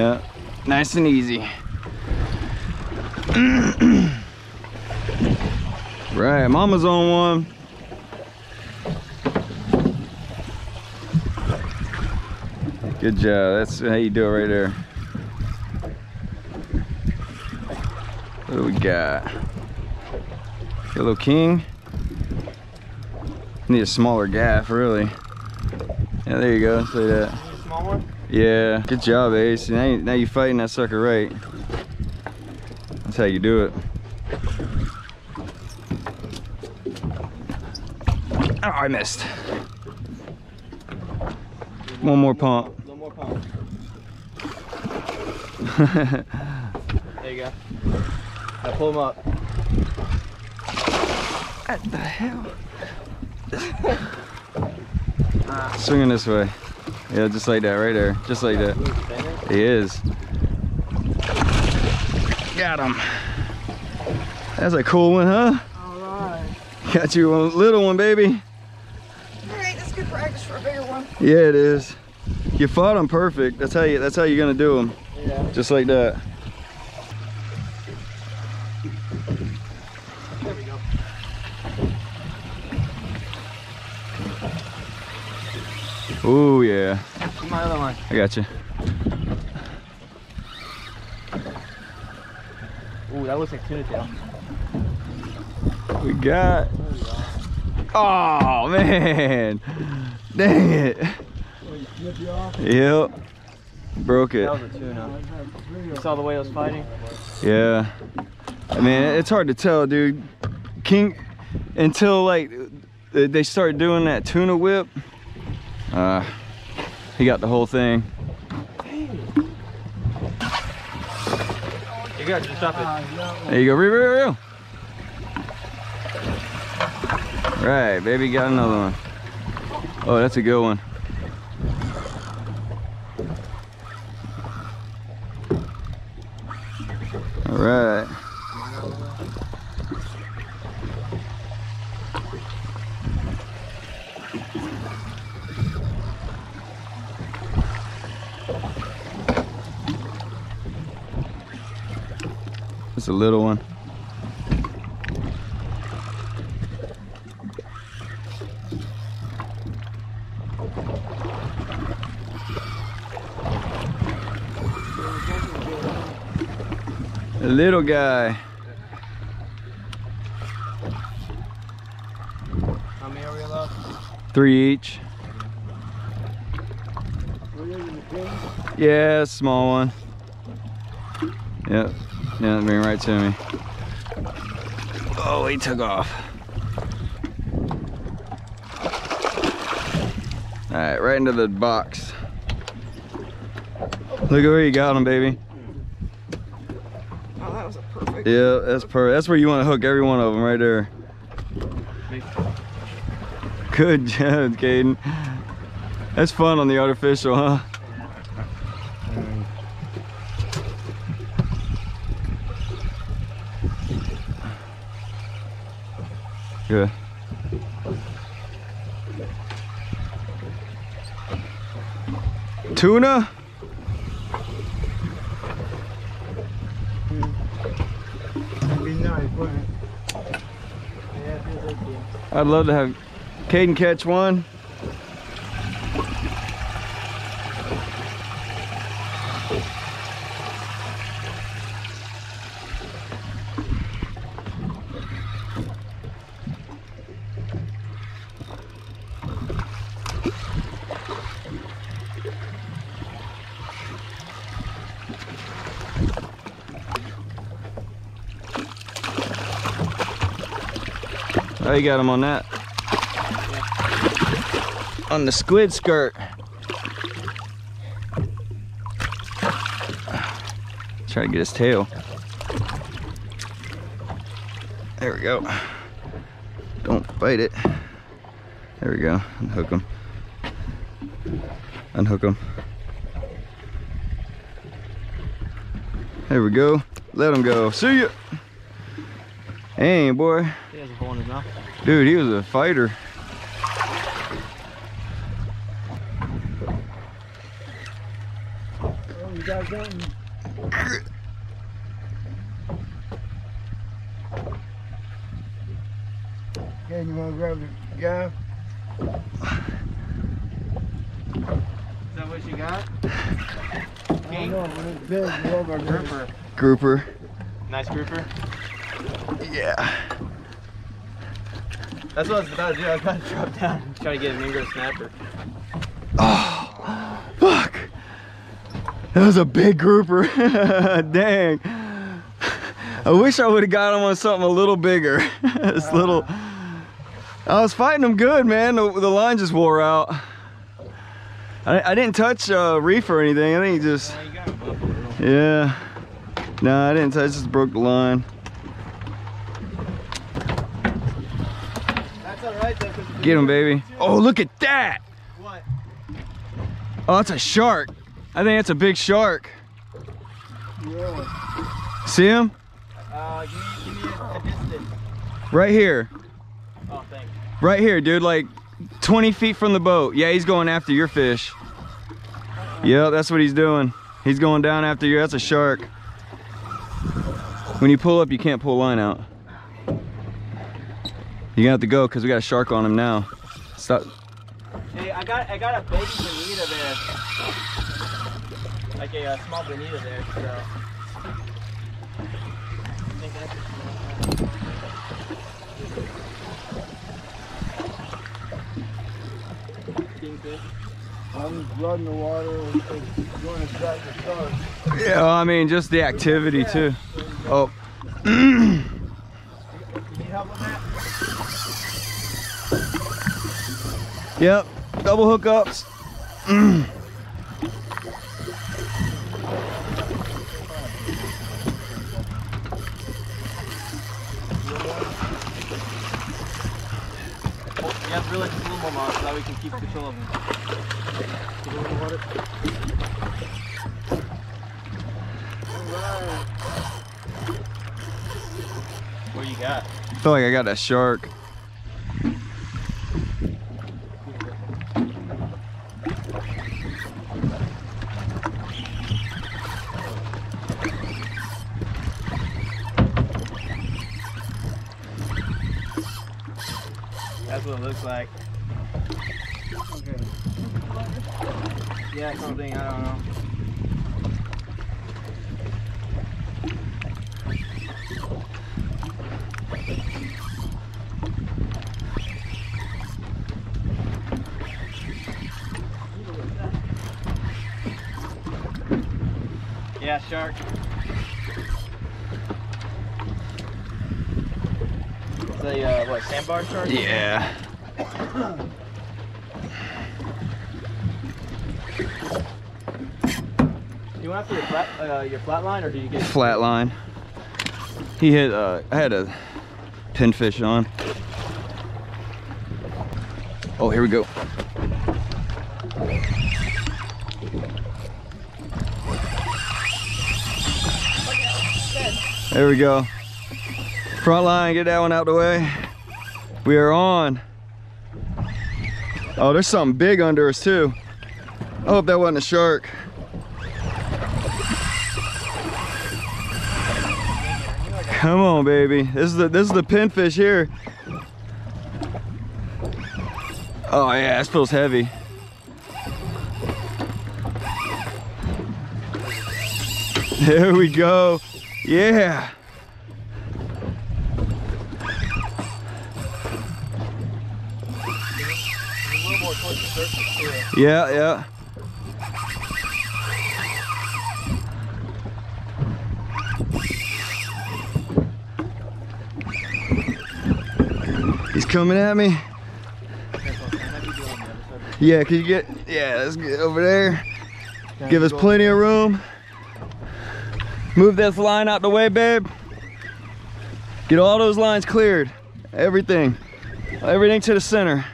Yeah, nice and easy. right, mama's on one. Good job. That's how you do it right there. What do we got? Yellow King. Need a smaller gaff, really. Yeah, there you go. Say that. Yeah. Good job, Ace. Now you, now you fighting that sucker right. That's how you do it. Oh, I missed. One more pump. One more pump. There you go. Now pull him up. What the hell? Ah. Swinging this way. Yeah, just like that, right there. Just like that. He is. Got him. That's a cool one, huh? Alright. Got you a little one, baby. Alright, that's good practice for a bigger one. Yeah, it is. You fought him perfect. That's how you. That's how you're gonna do them. Yeah. Just like that. Ooh, yeah. Where's my other one? I got you. Ooh, that looks like tuna tail. We got. Oh man! Dang it! Yep. Broke it. That was a tuna. You saw the way it was fighting? Yeah. I mean, it's hard to tell, dude. King, until like they they start doing that tuna whip, uh, he got the whole thing. You got to stop it. There you go, reel, reel, reel. Right, baby, got another one. Oh, that's a good one. All right. Little one. A little guy. How many are we allowed? Three each. Yeah, small one. Yep. Yeah, bring it right to me. Oh, he took off. All right, right into the box. Look at where you got him, baby. Oh, that was a perfect. Yeah, that's perfect. That's where you want to hook every one of them, right there. Good job, Caden. That's fun on the artificial, huh? Like it. I'd love to have Caden catch one. You got him on that. On the squid skirt. Try to get his tail. There we go. Don't bite it. There we go. Unhook him. Unhook him. There we go. Let him go. See ya. Hey, boy. He has a hole in his mouth. Dude, he was a fighter. You got something? Okay, you wanna grab the guy? Is that what you got? I don't know, but it's big. You over. Grouper. Grouper. Nice grouper. Yeah. That's what I was about to do. I was about to drop down, try to get an Ingram snapper. Oh, fuck. That was a big grouper. Dang. I wish I would have got him on something a little bigger. this little. I was fighting him good, man. The, the line just wore out. I, I didn't touch uh, reef or anything. I think he just. You got him up a little. Yeah. No, I didn't touch. I Just broke the line. That's alright though. 'cause Get him, baby. Oh, look at that. What? Oh, that's a shark. I think that's a big shark. Yeah. See him? Uh, give me, give me a, a distance. Right here. Oh, thanks. Right here, dude. Like 20 feet from the boat. Yeah, he's going after your fish. Yeah, that's what he's doing. He's going down after you. That's a shark. When you pull up, you can't pull line out. You're gonna have to go because we got a shark on him now. Stop. Hey, I got I got a baby bonita there. Like a, uh small bonita there, so. I think that's a small one. Kingfish. I'm blood in the water. It's going to attract the shark. Yeah, well, I mean, just the activity too. Oh. Yep, double hookups. You have to reel it just a little more, Mom, so that we can keep control of a. What you got? I feel like I got a shark. That's what it looks like. Okay. Yeah, something, I don't know. Yeah, shark. It's a, sandbar shark? Yeah. You went after your flat, uh, your flat line, or do you get Flat line. He hit, uh, I had a pinfish on. Oh, here we go. There we go. Front line, get that one out of the way. We are on. Oh, there's something big under us too. I hope that wasn't a shark. Come on, baby. This is the this is the pinfish here. Oh yeah, this feels heavy. There we go. Yeah. More towards the surface too? Yeah, yeah. He's coming at me. Yeah, can you get, yeah, let's get over there. Give us plenty of room. Move this line out the way, babe. Get all those lines cleared. Everything. Everything to the center.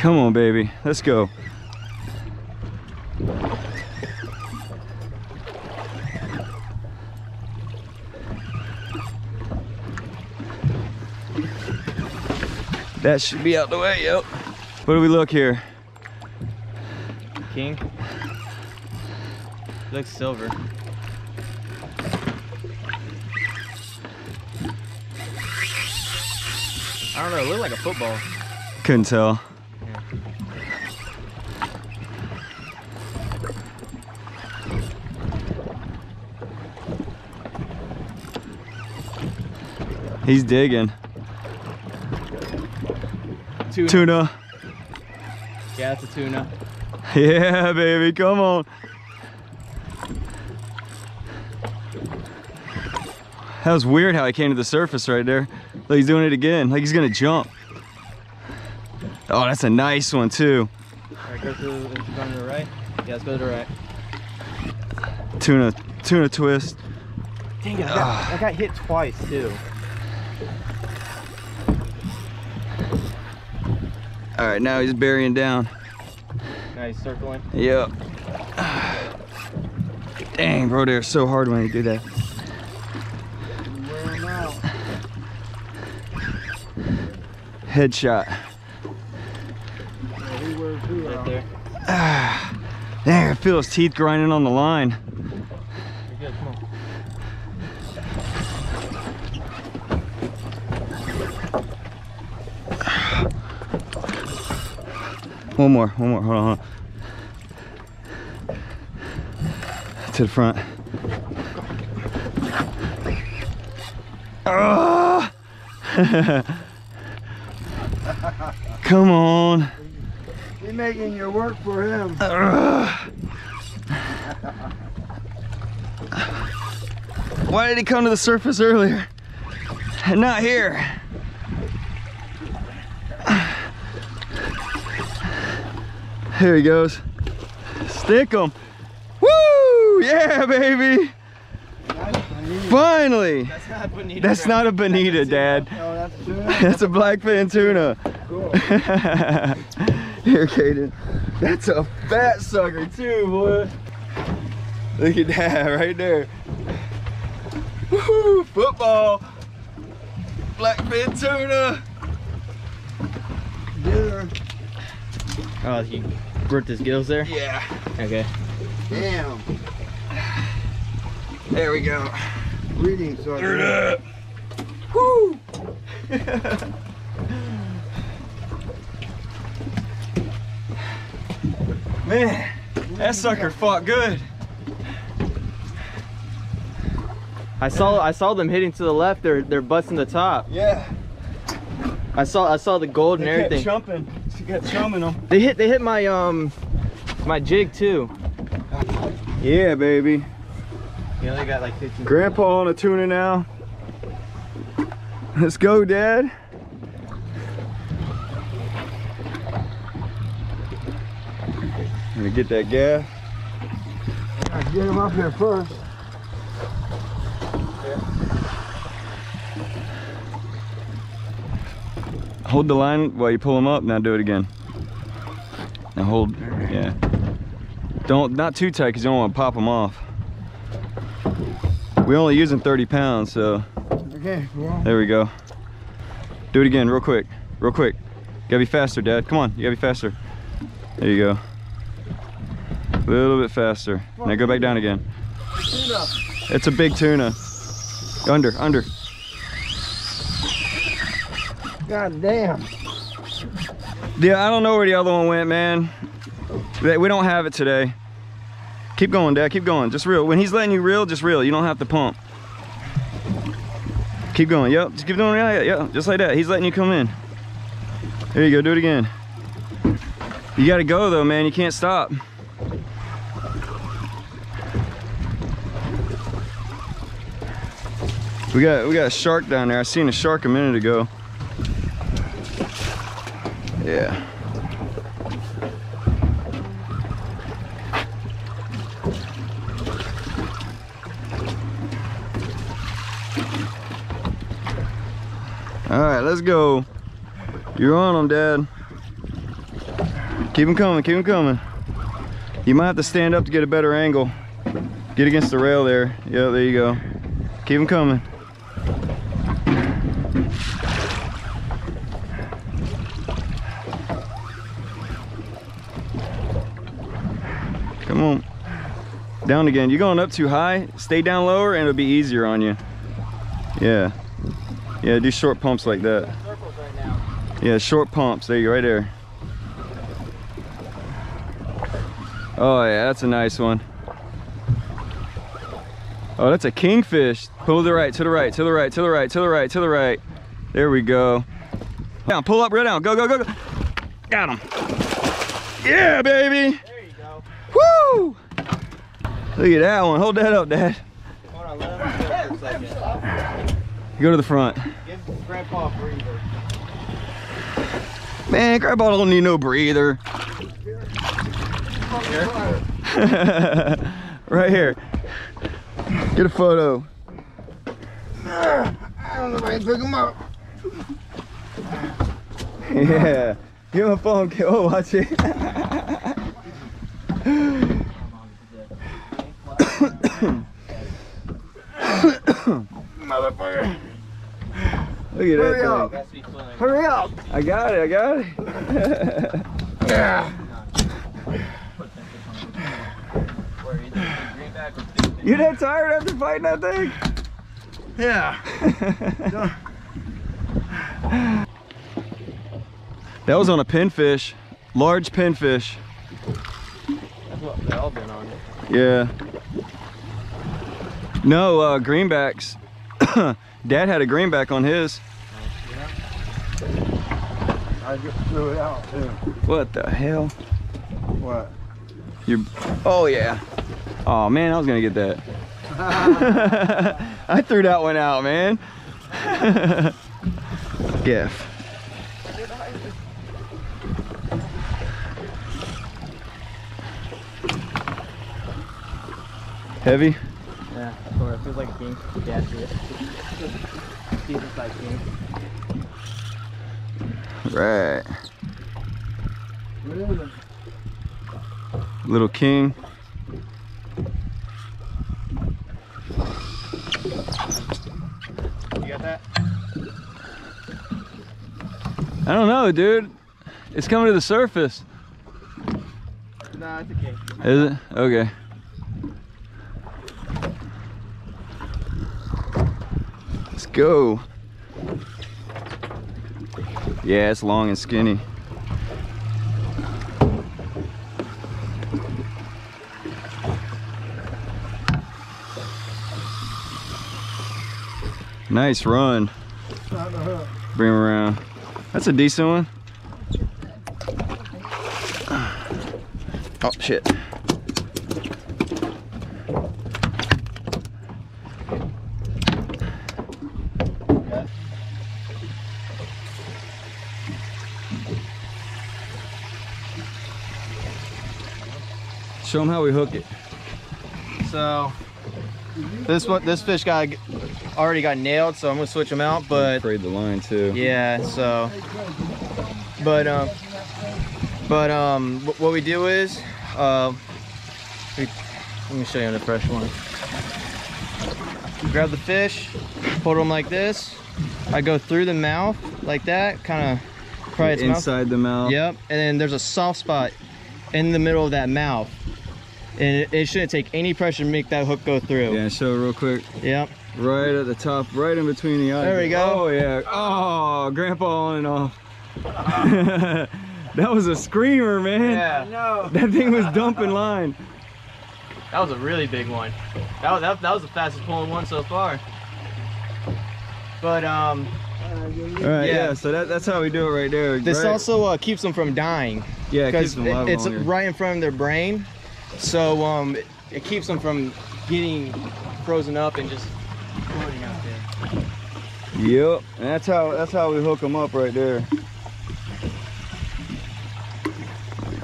Come on, baby. Let's go. That should be out the way, yep. What do we look here? King. Looks silver. I don't know, it looked like a football. Couldn't tell. He's digging. Tuna. Tuna. Yeah, it's a tuna. Yeah, baby, come on. That was weird how he came to the surface right there. Like he's doing it again, like he's gonna jump. Oh, that's a nice one too. Alright, go to the, to the right. Yeah, let's go to the right. Tuna, tuna twist. Dang it, I got, I got hit twice too. All right, now he's burying down. Nice, circling. Yep. Dang, bro, they're so hard when you do that. Wear 'em out. Headshot. Yeah, he wears two Right there. Dang, I feel his teeth grinding on the line. You're good, come on. One more, one more, hold on, hold on. To the front. Ah! Come on. He making you work for him. Why did he come to the surface earlier? Not here. Here he goes. Stick him. Woo! Yeah, baby. Finally. That's not bonita. That's not a bonita, Dad. That's a blackfin tuna. Here, Caden. That's a fat sucker too, boy. Look at that right there. Football. Blackfin tuna. Dinner. Oh, he burnt his gills there? Yeah. Okay. Damn. There we go. Breeding Stir it sucker. up. Woo! Man, that sucker fought good. I saw I saw them hitting to the left. They're they're busting the top. Yeah. I saw I saw the gold and They kept everything. Chumping. She kept chumming them. They hit they hit my um my jig too. Yeah, baby. You only got like 15. Grandpa on a tuna now. Let's go, Dad. Gonna get that gas. Get him up here first. Hold the line while you pull them up. Now do it again. Now hold. Yeah. Don't not too tight because you don't want to pop them off. We're only using 30 pounds, so Okay, well, there we go. Do it again, real quick, real quick. gotta be faster, Dad. Come on, you gotta be faster. There you go. A little bit faster. Now go back down again. It's a big tuna. Under, under. God damn. Yeah, I don't know where the other one went, man. We don't have it today. Keep going, Dad. Keep going. Just reel. When he's letting you reel, just reel. You don't have to pump. Keep going. Yep. Just keep doing it. Yeah, yeah. Just like that. He's letting you come in. There you go. Do it again. You got to go though, man. You can't stop. We got we got a shark down there. I seen a shark a minute ago. Yeah. All right, let's go. You're on them, Dad. Keep them coming, keep them coming. You might have to stand up to get a better angle. Get against the rail there. Yeah, there you go. Keep them coming. Down again. You're going up too high. Stay down lower and it'll be easier on you. Yeah. Yeah, do short pumps like that. Right. Yeah, short pumps. There you go, right there. Oh yeah, that's a nice one. Oh, that's a kingfish. Pull to the right, to the right, to the right, to the right, to the right, to the right. There we go. Down, pull up, real down. Go, go, go, go. Got him. Yeah, baby. There you go. Woo! Look at that one. Hold that up, Dad. Hold on, let him for a second. Go to the front. Give Grandpa a breather. Man, Grandpa don't need no breather. right here. Get a photo. I don't know if I can pick him up. Yeah. Give him a phone. Oh, watch it. Motherfucker. Look at Hurry that up. thing. Has to be filling. Hurry up. I got it. I got it. Yeah. Where either the greenback or you that tired after fighting that thing? Yeah. that was on a pinfish. Large pinfish. That's what they all been on. Yeah. No, uh, greenbacks. Dad had a greenback on his. I just threw it out too. What the hell? What? You Oh yeah. Oh man, I was gonna get that. I threw that one out, man. Giff. Heavy? It feels like a king. Yeah, see it. Decent sized king. Right. Little king. You got that? I don't know, dude. It's coming to the surface. Nah, it's a king. Is it? Okay. Go. Yeah, it's long and skinny. Nice run. Bring him around. That's a decent one. Oh shit. Show them how we hook it. So this one, this fish got already got nailed, so I'm gonna switch them out. But Braid the line too. yeah, so but um, but um, what we do is uh, we, let me show you on the fresh one. Grab the fish, hold them like this. I go through the mouth like that, kind of pry its mouth. Inside the mouth. Yep, and then there's a soft spot in the middle of that mouth. And it, it shouldn't take any pressure to make that hook go through. Yeah, show real quick. Yep. Right at the top, right in between the eyes. There we go. Oh yeah. Oh, grandpa on and off. that was a screamer, man. Yeah. No. That thing was dumping line. That was a really big one. That was that, that was the fastest pulling one so far. But um, All right, yeah. Yeah. so that, that's how we do it right there. this right? also uh, keeps them from dying yeah, it because keeps them alive it's longer. right in front of their brain. So um, it, it keeps them from getting frozen up and just floating out there. Yep, and that's how that's how we hook them up right there.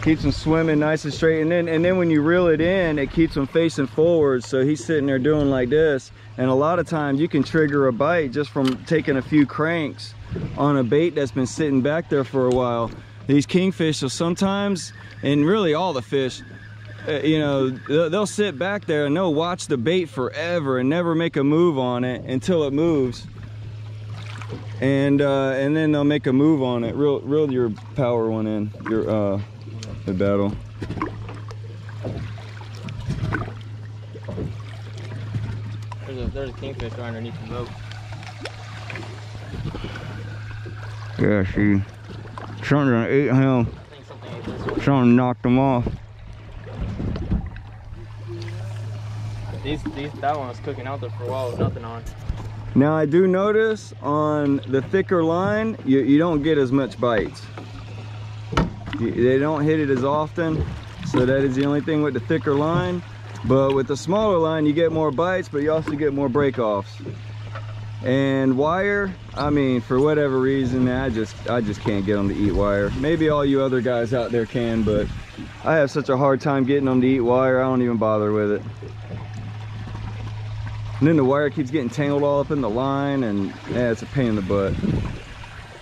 Keeps them swimming nice and straight, and then and then when you reel it in, it keeps them facing forward. So he's sitting there doing like this, and a lot of times you can trigger a bite just from taking a few cranks on a bait that's been sitting back there for a while. These kingfish, so sometimes, and really all the fish, you know, they'll, sit back there and they'll watch the bait forever and never make a move on it until it moves and uh, and then they'll make a move on it. Reel, reel your power one in, your uh, the battle. there's a there's a kingfish right underneath the boat. Yeah, she. Something ate him. I think something ate this one. Something knocked him off. These, these, that one was cooking out there for a while with nothing on. Now I do notice on the thicker line, you, you don't get as much bites. You- they don't hit it as often, so that is the only thing with the thicker line. But with the smaller line, you get more bites, but you also get more break-offs. And wire, I mean, for whatever reason, I just I just can't get them to eat wire. Maybe all you other guys out there can, but I have such a hard time getting them to eat wire, I don't even bother with it. And then the wire keeps getting tangled all up in the line and yeah, it's a pain in the butt.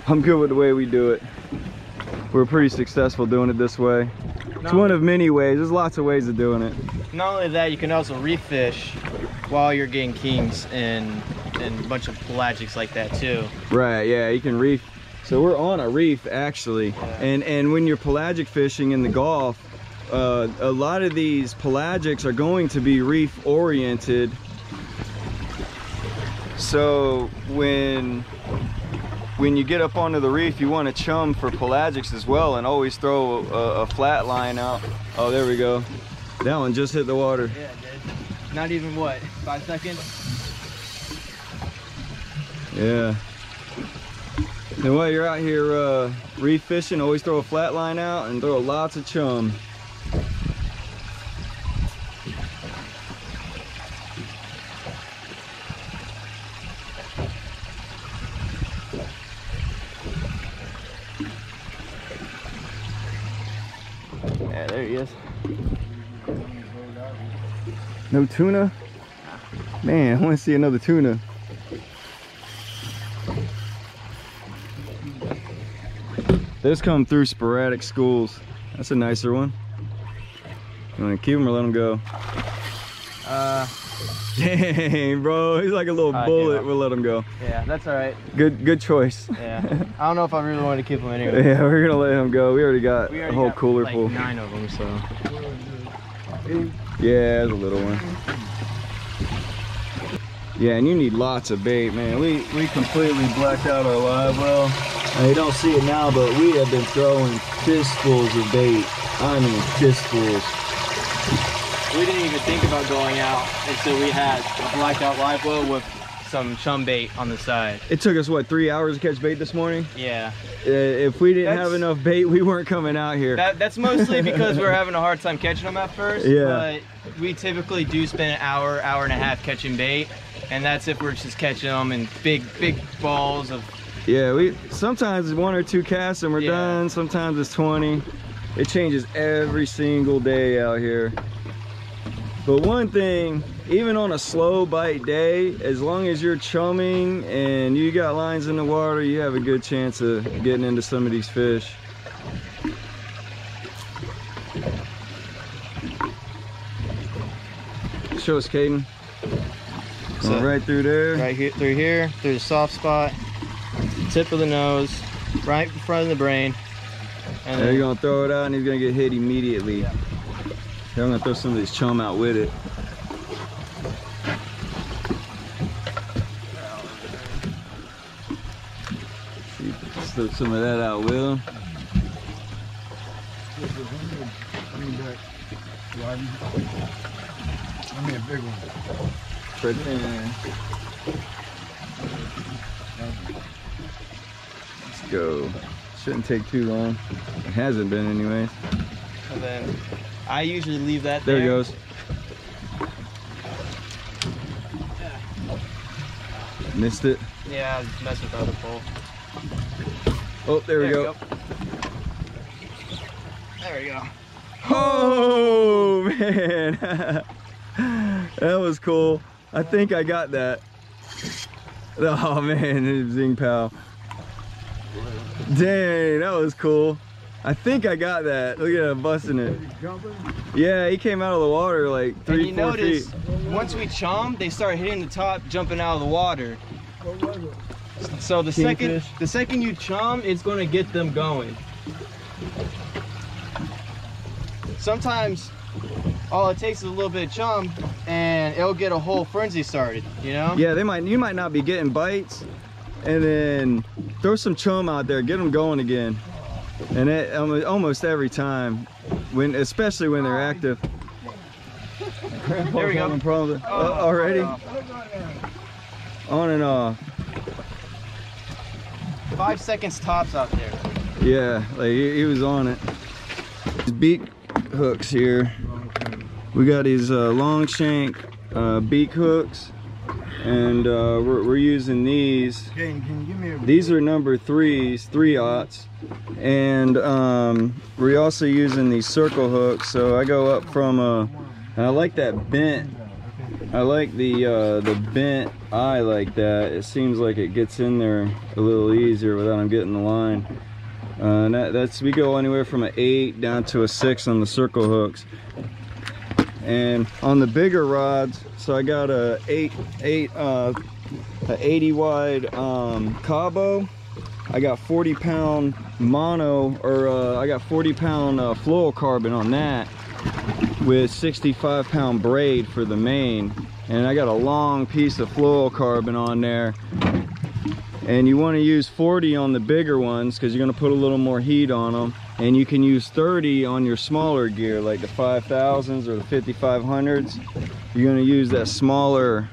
I'm good with the way we do it. We're pretty successful doing it this way. It's one of many ways. There's lots of ways of doing it. Not only that, you can also reef fish while you're getting kings and and a bunch of pelagics like that too. Right, yeah, you can reef. So we're on a reef actually. And and when you're pelagic fishing in the Gulf, uh, a lot of these pelagics are going to be reef oriented. So when when you get up onto the reef, you want to chum for pelagics as well and always throw a, a flat line out. Oh, there we go. That one just hit the water. Yeah, it did. Not even what, five seconds? Yeah. And while you're out here uh, reef fishing, always throw a flat line out and throw lots of chum. No tuna? Man, I want to see another tuna. Those come through sporadic schools. That's a nicer one. You want to keep them or let them go? Uh, Dang, bro, he's like a little I give bullet. up. We'll let him go. yeah, that's all right. Good, good choice. Yeah, I don't know if I really want to keep him anyway. Yeah, we're gonna let him go. We already got We a whole got, cooler like, full. nine of them, so. Yeah, there's a little one. Yeah, and you need lots of bait, man. We we completely blacked out our live well. Now, you don't see it now, but we have been throwing fistfuls of bait. I mean, fistfuls. We didn't even think about going out until we had a blacked out live well with some chum bait on the side. It took us what three hours to catch bait this morning. Yeah, Uh, if we didn't have enough bait, we weren't coming out here. that, that's mostly because we are having a hard time catching them at first. Yeah. But we typically do spend an hour, hour and a half catching bait, and that's if we're just catching them in big, big balls of. Yeah, we sometimes it's one or two casts and we're Yeah. done. Sometimes it's 20. It changes every single day out here. But one thing, even on a slow bite day, as long as you're chumming and you got lines in the water, you have a good chance of getting into some of these fish. Show us, Caden. So- right through there. Right here, through here, through the soft spot, tip of the nose, right in front of the brain. And then, you're gonna throw it out and he's gonna get hit immediately. Yeah. I'm gonna throw some of this chum out with it. See, let's throw some of that out Will. him. I mean, that. Rodney. I mean, a big one. Right there. Let's go. Shouldn't take too long. It hasn't been anyways. and then I usually leave that There there. he goes. Missed it. Yeah, I was messing with the other pole. Oh, there, we There go. There we go. Oh man, that was cool. I think I got that. Oh man, Zing Pow. Dang, that was cool. I think I got that. Look at him busting it. Yeah, he came out of the water like And three, you four notice, feet. once we chum, they start hitting the top, jumping out of the water. What was it? So the second, the second you chum, it's gonna get them going. Sometimes, all it takes is a little bit of chum, and it'll get a whole frenzy started, you know? Yeah, they might. You might not be getting bites, and then throw some chum out there, get them going again, and it almo- almost every time, when especially when they're active. There we go. Problems- uh, already on and off. Five seconds tops out there. Yeah, like he, he was on it. These beak hooks here. We got these uh, long shank uh, beak hooks, and uh, we're, we're using these. Can, can you give me a These are number threes, three aughts, and um, we're also using these circle hooks. So I go up from a, and I like that bent. I like the uh, the bent eye like that. It seems like it gets in there a little easier without them getting the line. Uh, and that, that's we go anywhere from an eight down to a six on the circle hooks. And on the bigger rods, so I got a eight eight uh, a 80 wide um, Cabo. I got 40 pound mono, or uh, I got 40 pound uh, fluorocarbon on that with 65 pound braid for the main. And I got a long piece of fluorocarbon on there. And you want to use 40 on the bigger ones because you're going to put a little more heat on them. And you can use 30 on your smaller gear, like the 5000s or the 5500s. You're going to use that smaller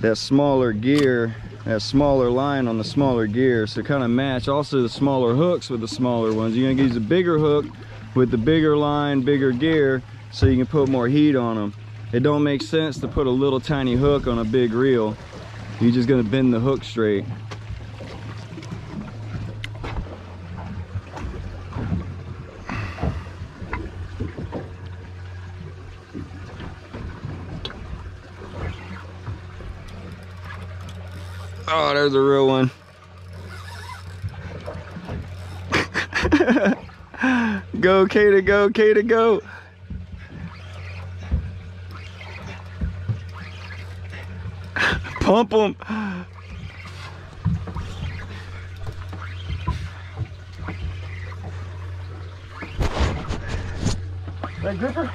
that smaller gear, that smaller line on the smaller gear. So kind of match also the smaller hooks with the smaller ones. You're gonna use a bigger hook with the bigger line, bigger gear, so you can put more heat on them. It don't make sense to put a little tiny hook on a big reel. You're just gonna bend the hook straight. Oh, there's a real one. Go, K to go, K to go. Pump them. That gripper?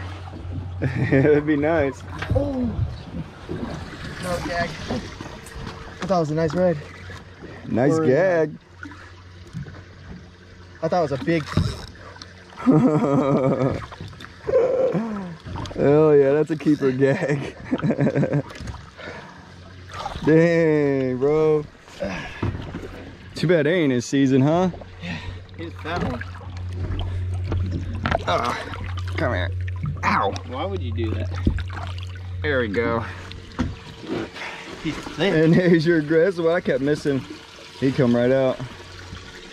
That'd be nice. Oh. No gag. I thought it was a nice ride. Nice Or, uh, gag. I thought it was a big. Hell yeah, that's a keeper gag. Dang, bro. Too bad ain't in season, huh? Here's that one. Oh, come here. Ow. Why would you do that? There we go. And there's your grass. What I kept missing. He come right out.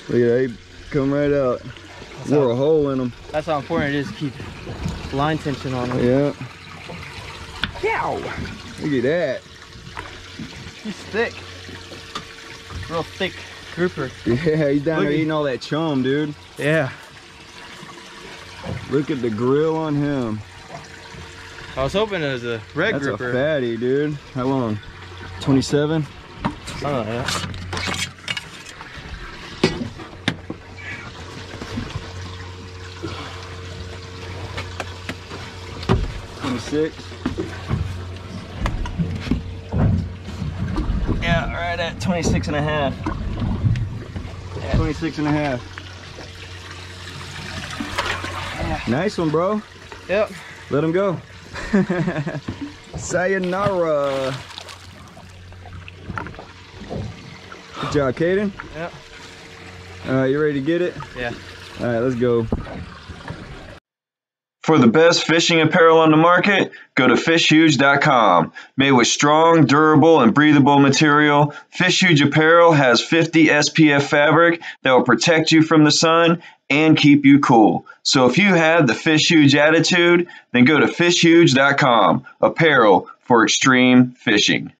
Look at that. He come right out. That's Wore how, a hole in them. that's how important it is to keep line tension on them. Yeah. Yow. Look at that. He's thick. Real thick grouper. Yeah, he's down Look there eating all that chum, dude. Yeah. Look at the grill on him. I was hoping it was a red That's grouper. a fatty, dude. How long? 27? Something like that. 26? Yeah, right at 26 and a half. 26 and a half. Nice one, bro. Yep. Let him go. Sayonara. Good job, Caden. Yep. All right, you ready to get it? Yeah. All right, let's go. For the best fishing apparel on the market, go to fishhuge.com. Made with strong, durable, and breathable material, Fish Huge apparel has 50 SPF fabric that will protect you from the sun and keep you cool. So if you have the Fish Huge attitude, then go to fishhuge.com. Apparel for extreme fishing.